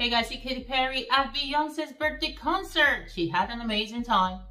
Hey guys, it's Katy Perry at Beyonce's birthday concert. She had an amazing time.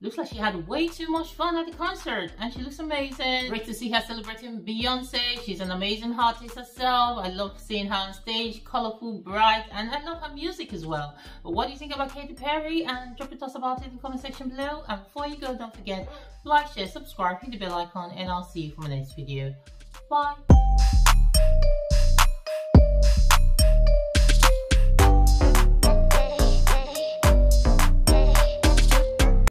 Looks like she had way too much fun at the concert and she looks amazing. Great to see her celebrating Beyonce. She's an amazing artist herself. I love seeing her on stage, colorful, bright, and I love her music as well. But what do you think about Katy Perry? And drop your thoughts about it in the comment section below. And before you go, don't forget, like, share, subscribe, hit the bell icon, and I'll see you for my next video. Bye.